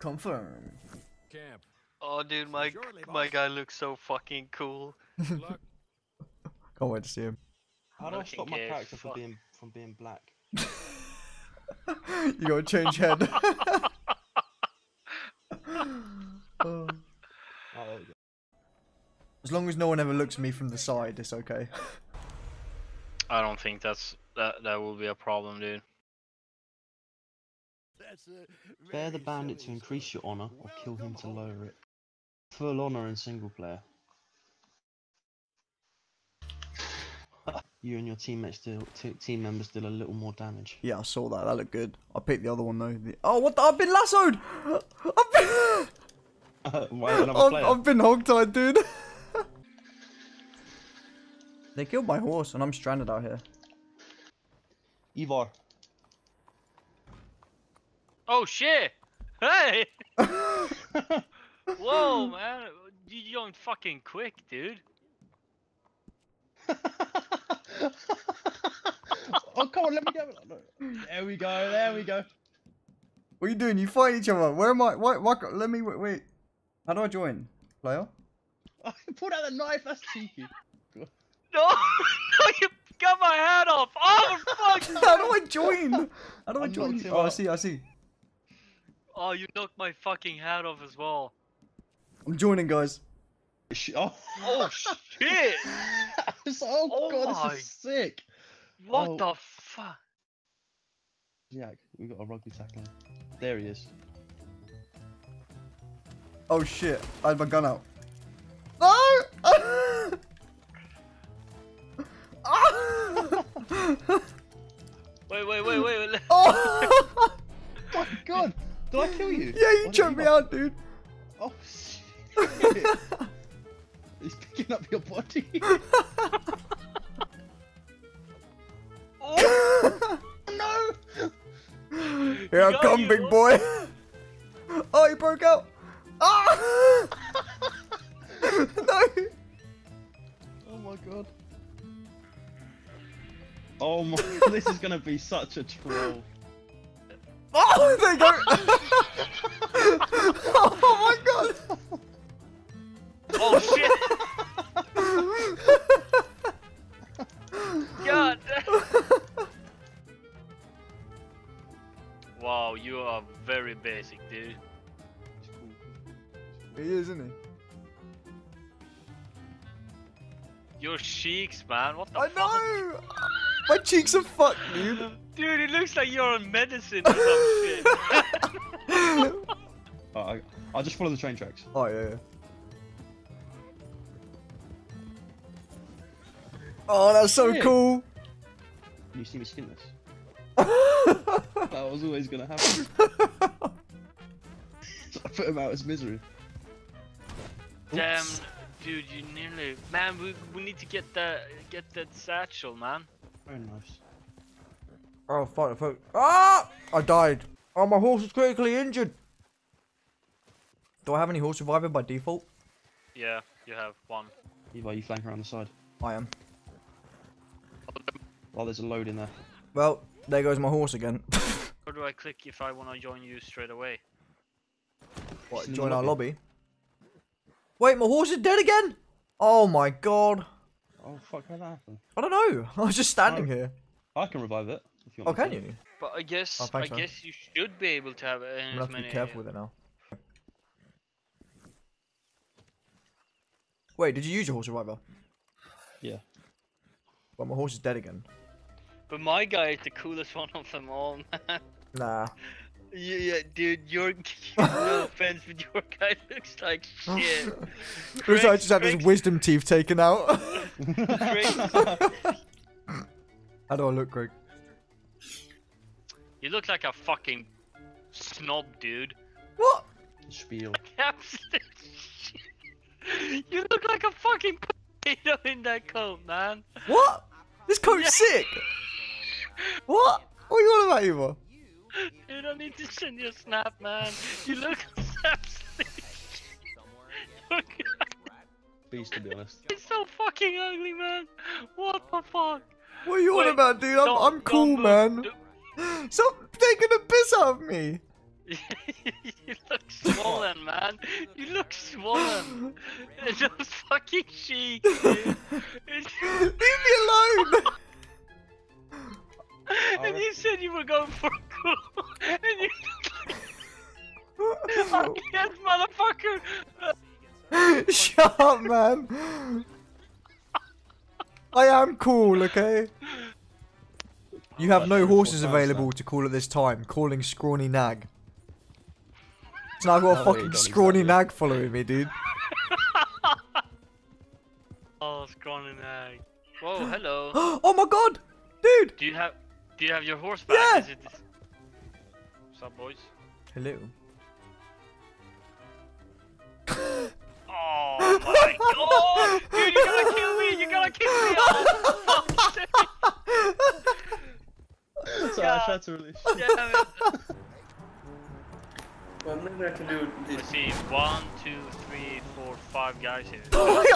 Confirm. Camp. Oh, dude, my my guy looks so fucking cool. Can't wait to see him. How do I stop my character from being from being black? you gotta change head. Oh. Oh, there we go. As long as no one ever looks at me from the side, it's okay. I don't think that's that that will be a problem, dude. Spare the bandit to increase your honor, or kill him to lower it. Full honor in single player. you and your teammates do, t- team members did a little more damage. Yeah, I saw that. That looked good. I picked the other one though. The- Oh, what? The- I've been lassoed. I've been, Why another I've. I've been hogtied, dude. they killed my horse, and I'm stranded out here. Ivar. Oh shit! Hey! Whoa, man, you going fucking quick, dude. oh come on, let me go. There we go. There we go. What are you doing? You fight each other. Where am I? Why? why ca- let me wait, wait. How do I join? Player? I pulled out the knife. That's cheeky. No, no, you got my hat off. Oh fuck! How do I join? How do I I join? knocked him Oh, I see. I see. Oh, you knocked my fucking hat off as well. I'm joining, guys. Oh, Oh shit! It's- oh, Oh god, my- this is sick. What Oh. the fuck? Jack, we got a rugby tackle. There he is. Oh shit! I had my gun out. No! Ah! Wait, wait, wait, wait. wait. Oh my god! Did I kill you? Yeah, you choked me out, dude. Oh shit! He's picking up your body. Oh, no! Here I come, you. big boy. Oh, he broke out. Ah! no. Oh my god. Oh my god, this is gonna be such a troll. Oh, there you go. Oh my god. oh shit! God. wow, you are very basic, dude. he is, isn't he? Your cheeks, man. What the I fuck? know. My cheeks are fucked, dude. Dude, it looks like you're on medicine or some shit. Oh, I, I'll just follow the train tracks. Oh yeah. yeah. Oh, that's so Yeah. cool. You see me skinless. That was always gonna happen. I put him out as misery. Damn, Oops. dude, you nearly. Man, we, we need to get that get that satchel, man. Very nice. oh fuck! fuck. Ah! I died. Oh, my horse is critically injured. Do I have any horse reviver by default? Yeah, you have one. Eva, you flank around the side. I am. Oh, there's a load in there. Well, there goes my horse again. Where do I click if I want to join you straight away? what, in the join our lobby. lobby? Wait, my horse is dead again? Oh my god. Oh fuck, how'd that happen? I don't know. I was just standing Oh. here. I can revive it. If you Oh, want me can to. you? But I guess Oh, I thanks, man. guess you should be able to have uh, I'm as gonna have to many. be careful with it now. Wait, did you use your horse reviver? Yeah. Well, my horse is dead again. But my guy is the coolest one of them all, man. Nah. Yeah, yeah, dude, your no offense, but your guy looks like shit. Looks like I just had his wisdom teeth taken out. How do I look, Craig? you look like a fucking snob, dude. What? Spiel. Absolute shit. You look like a fucking potato in that coat, man. What? This coat's sick. What? What are you on about, Eva? don't need to send your snap, man. You look absolute shit. Beast, to be honest. It's so fucking ugly, man. What the fuck? What are you on about, dude? I'm, I'm cool, man. look- Stop taking the piss out of me. You look swollen, man. You look swollen. And those fucking cheeks, dude. Leave me alone! and you said you were going for a cool, and you look like a yes, motherfucker. Shut up, man. I am cool, okay? You have no horses available to call at this time. Calling scrawny nag. So now I've got a Oh, fucking don't scrawny nag following me, dude. Oh, scrawny nag. Whoa, hello. oh my god! Dude! Do you have do you have your horse back? Yeah. Is it What's up boys? Hello. Oh my god! Dude, you're gonna kill me! You're gonna kill me! Oh, fuck's sake. Sorry, I tried to release. Damn it. Well, maybe I can do Let's see, one, two, three, four, five guys here.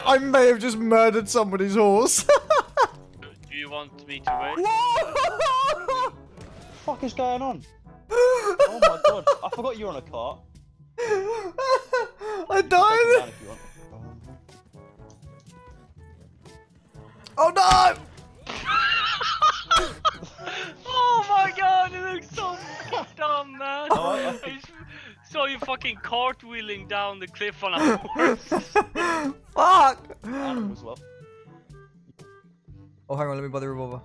I may have just murdered somebody's horse. Do you want me to wait? Whoa! fuck is going on? Oh my god, I forgot you're on a cart. I Take it down died! if you want. Oh no! oh my god, you look so fucking dumb, man! Oh, I- I I just saw you fucking cartwheeling down the cliff on a horse. Fuck! Animal as well. Oh, hang on, let me buy the revolver.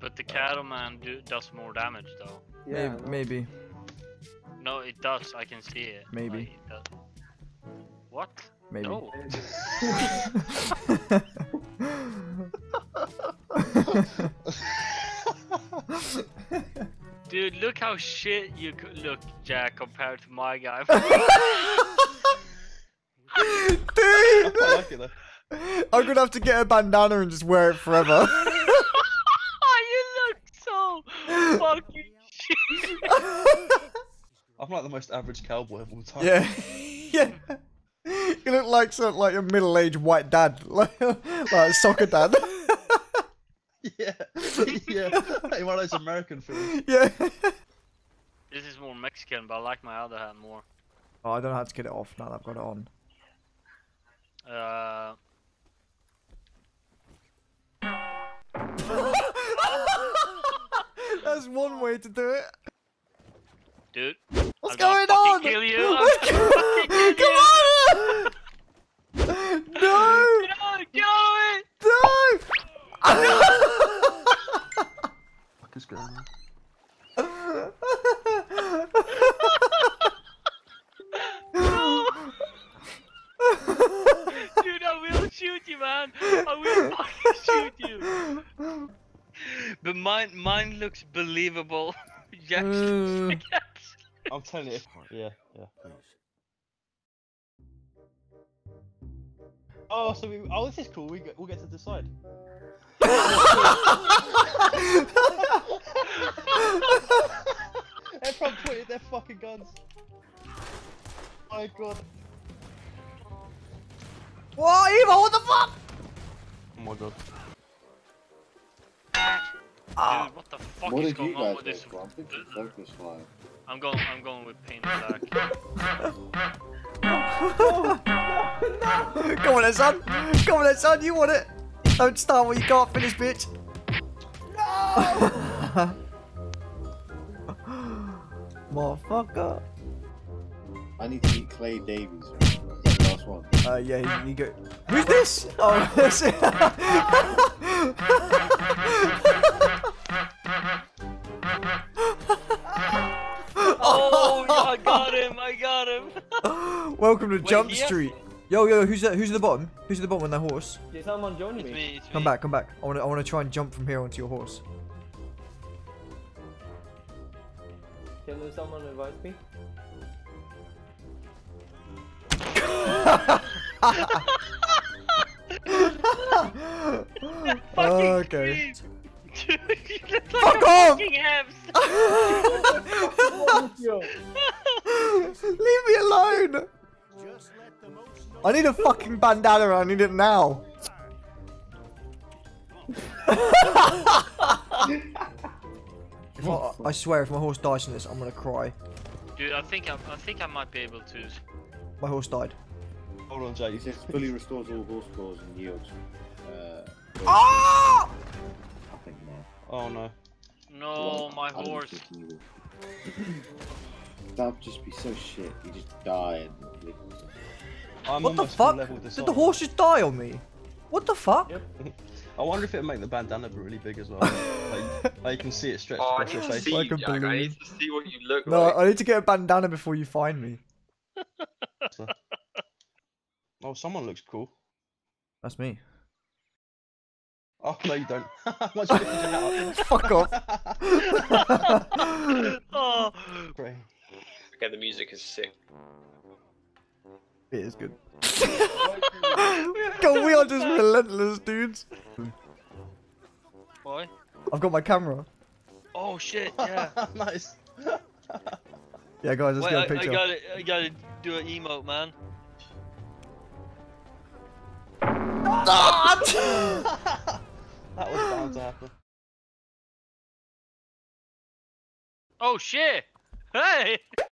but the cattleman do, does more damage though. Yeah, maybe, maybe. No, it does, I can see it. Maybe. Like, it does. What? Maybe. No. Dude, look how shit you look, Jack, compared to my guy. Dude! Like I'm gonna have to get a bandana and just wear it forever. you look so fucking shit. I'm like the most average cowboy of all time. yeah. yeah. You look like some like a middle-aged white dad, like like a soccer dad. yeah. yeah. Hey, one of those American films. yeah. This is more Mexican, but I like my other hat more. Oh, I don't know how to get it off now that I've got it on. Uh, That's one way to do it. dude. What's I'm gonna on? kill you. I'm gonna fucking kill Come on! no! No, go it! No! Fuck is going on? Dude, I will shoot you, man. I will fucking shoot you. But mine, mine looks believable. Jack's Mm. I'm telling you. if- Yeah, yeah. Oh, so we. Oh, this is cool. We get, we'll get to decide. Everyone pointed their fucking guns. My god. what, Eva? What the fuck? Oh my god. Ah. Dude, what the fuck What is did you going on guys with go this? for? I'm thinking uh, focus fire. I'm going, I'm going with paint black. Come on then, son. Come on then, son. You want it. Don't start what you can't finish, bitch. No! Motherfucker. I need to meet Clay Davies. Is that the last one? Uh, yeah, you, you go. Who's this? Oh, that's it. oh, I got him! I got him! Welcome to Wait, Jump he has- Street. Yo, yo, who's that? Who's at the bottom? Who's at the bottom on that horse? Did someone join me? me. It's Come me. back, come back. I wanna, I wanna try and jump from here onto your horse. Can someone invite me? Fucking okay. Dude, you look like Fuck off! fucking hamster. Yo, Leave me alone! I need a fucking bandana. and I need it now. if I, I swear, if my horse dies in this, I'm gonna cry. Dude, I think I, I think I might be able to. My horse died. Hold on, He Jake. says fully restores all horse cores and yields. Uh, Ah! I think no. Oh no. No, Well, my I horse. think he will. That'd just be so shit. You just die and live with it. I'm What the fuck? Did the side. horse just die on me? What the fuck? Yep. I wonder if it'd make the bandana really big as well. like, like you can see it stretch Oh, I across need your to face. see Like you, a Jack. I need to see what you look No, like. No, I need to get a bandana before you find me. Oh, someone looks cool. That's me. Oh no, you don't. Once you figure it. Fuck off. oh, Great. Okay, the music is sick. It is good. God, we are just relentless, dudes. boy. I've got my camera. Oh shit, yeah. nice. Yeah, guys, let's Wait, get I, a I picture. gotta, I gotta do an emote, man. Ah! that was bound to happen. Oh shit! Hey!